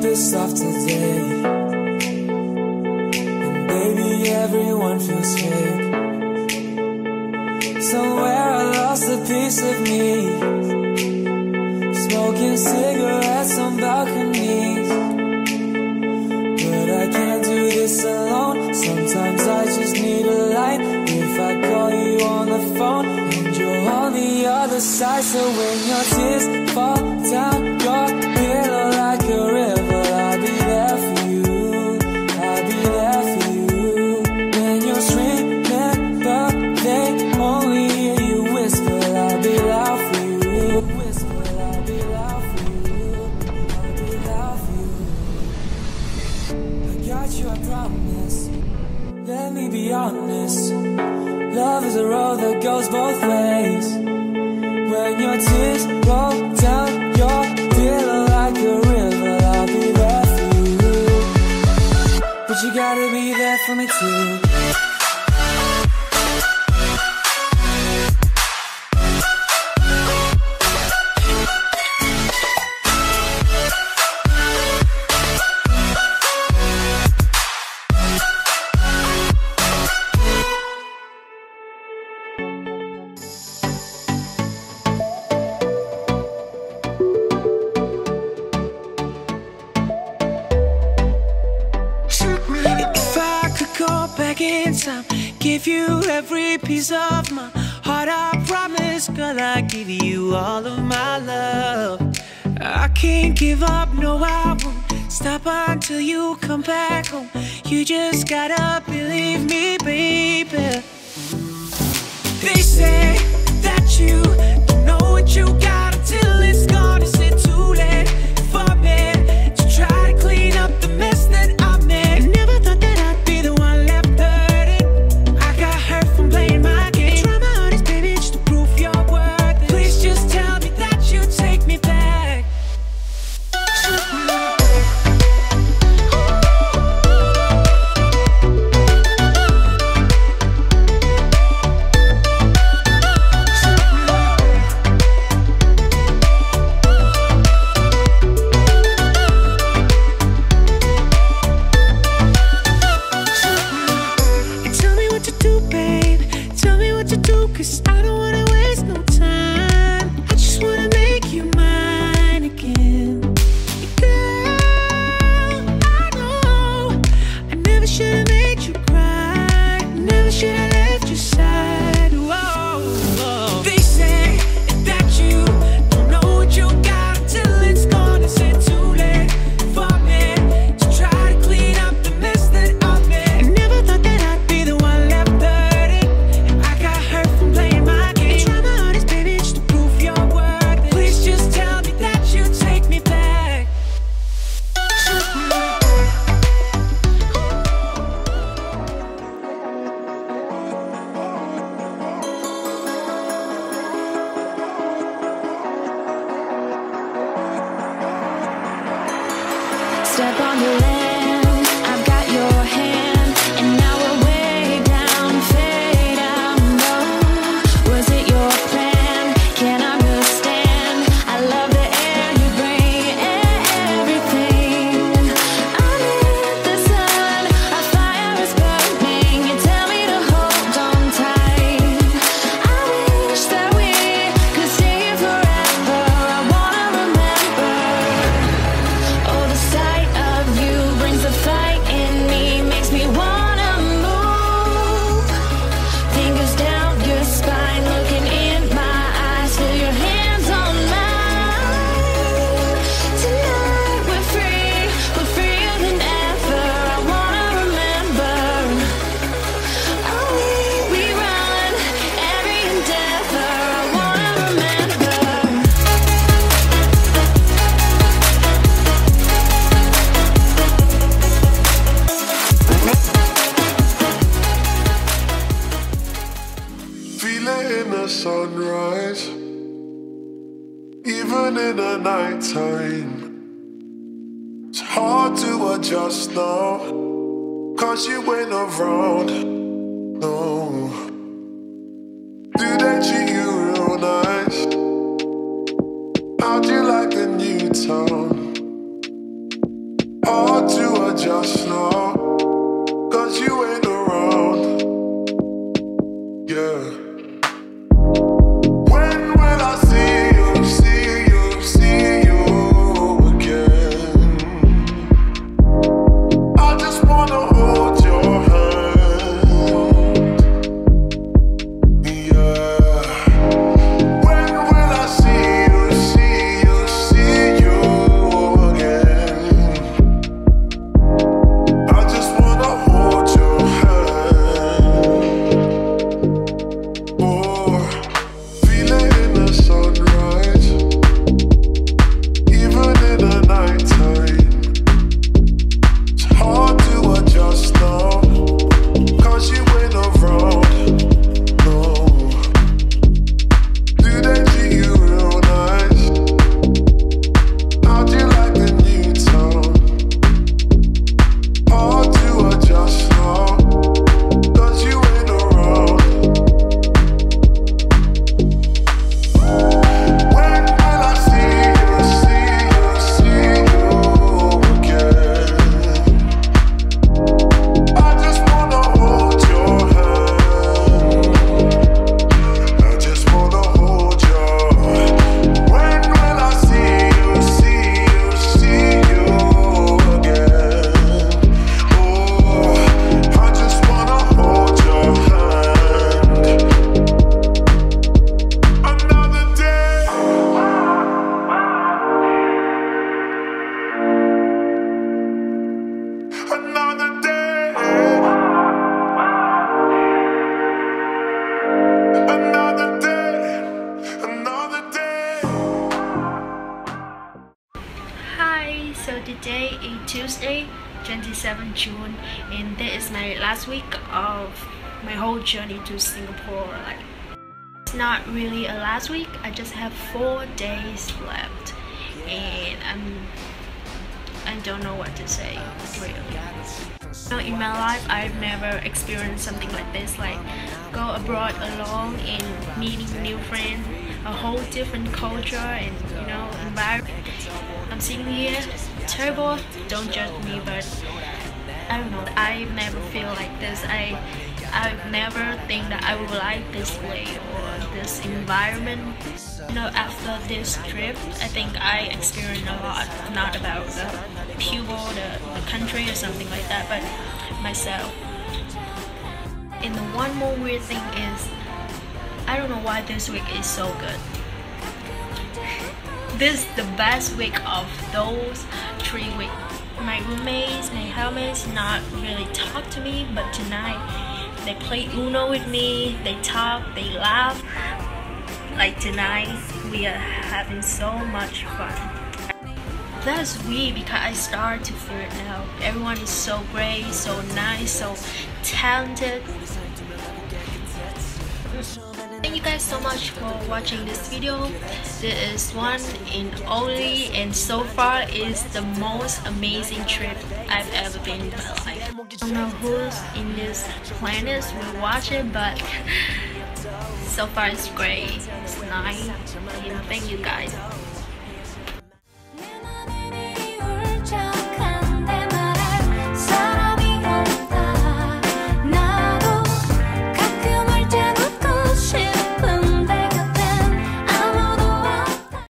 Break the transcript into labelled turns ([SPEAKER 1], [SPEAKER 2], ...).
[SPEAKER 1] this off today. And baby, everyone feels fake Somewhere I lost a piece of me. Smoking cigarettes on balconies. But I can't do this alone. Sometimes I just need a light. If I call you on the phone And you're on the other side So when your tears fall down your pillow like a river.
[SPEAKER 2] back in time. Give you every piece of my heart I promise, girl, I give you all of my love. I can't give up, no, I won't Stop until you come back home. You just gotta believe me, baby. They say that you
[SPEAKER 3] even in the nighttime. It's hard to adjust now, cause you ain't around. No.
[SPEAKER 4] 27 June and this is my last week of my whole journey to Singapore. Like it's not really a last week I just have four days left and I'm I don't know what to say really. Know, in my life I've never experienced something like this like go abroad alone and meeting new friends a whole different culture and you know environment. I'm sitting here terrible don't judge me but I don't know I never feel like this. I I never think that I would like this way or this environment. You know after this trip I think I experienced a lot not about the people the, the country or something like that but myself. And the one more weird thing is I don't know why this week is so good this is the best week of those three weeks. My roommates, my housemates not really talk to me, but tonight they play Uno with me, they talk, they laugh. Like tonight, we are having so much fun. That's weird because I start to feel it now. Everyone is so great, so nice, so talented. Thank you guys so much for watching this video. This is one and only and so far is the most amazing trip I've ever been in my life. I don't know who's in this planet will watch it but so far it's great. It's nice. And thank you guys.